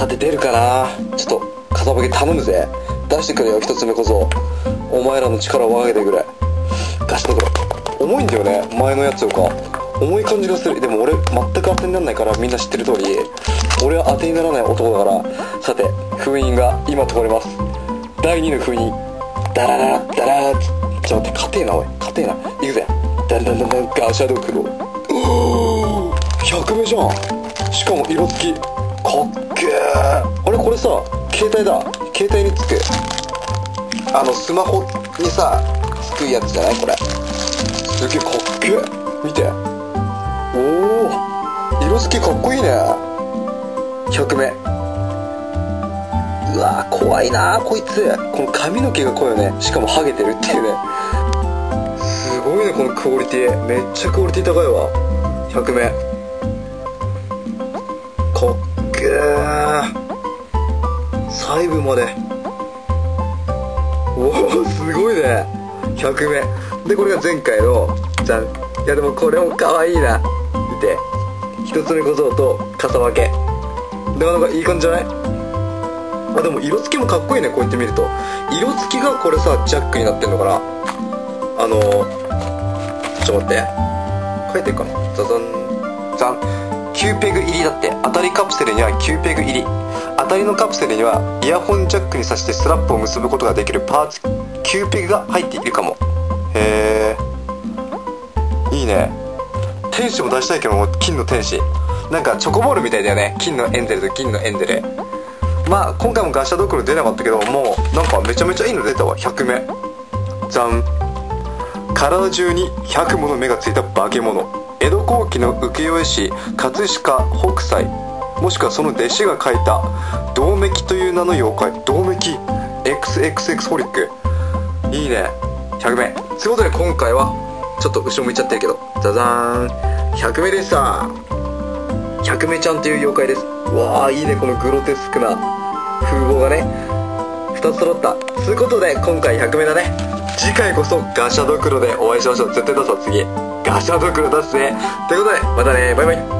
さて出るかなちょっと風間家頼むぜ。出してくれよ一つ目こそお前らの力を分けてくれ。ガシだから重いんだよね前のやつよか。重い感じがする。でも俺全く当てにならないからみんな知ってる通り俺は当てにならない男だから。さて封印が今通ります。第2の封印。ダラララダララちょっと待って勝てえなおい。勝てえな。行くぜ。ダンダンダンダンガシャドクロ100目じゃん。しかも色付き。っけえあれこれさ携帯だ。携帯につく。あのスマホにさつくやつじゃない？これ。すげえかっけえ見て。おお色付きかっこいいね。100目うわー怖いなこいつ。この髪の毛が濃いよね。しかもハゲてるっていうね。すごいねこのクオリティ。めっちゃクオリティ高いわ。100目かっけー。細部まで。おおすごいね。100目でこれが前回のじゃんいやでもこれも可愛いいな。見て。一つ目小僧と傘分け。なかなかいい感じじゃない？あでも色付きもかっこいいねこうやって見ると。色付きがこれさジャックになってんのかな？あのちょっと待って。書いてるかな。ザザン。ザン。9ペグ入りだって。当たりカプセルには9ペグ入り。当たりのカプセルにはイヤホンジャックに挿してスラップを結ぶことができるパーツ。9ペグが入っているかも。へえいいね。天使も出したいけど金の天使。なんかチョコボールみたいだよね。金のエンゼルと金のエンゼル。まあ今回もガシャドクロ出なかったけどもうなんかめちゃめちゃいいの出たわ。100目。じゃん体中に100もの目がついた化け物。江戸後期の浮世絵師葛飾北斎もしくはその弟子が描いた銅メキという名の妖怪銅メキ XXX ホリック。いいね。100名。ということで今回はちょっと後ろ向いちゃってるけどザザーン。100名でした。100名ちゃんという妖怪です。わあいいね。このグロテスクな風貌がね。2つ揃った。ということで今回100名だね。次回こそガシャドクロでお会いしましょう。絶対出すわ次。ガシャドクロ出すねということでまたね。バイバイ。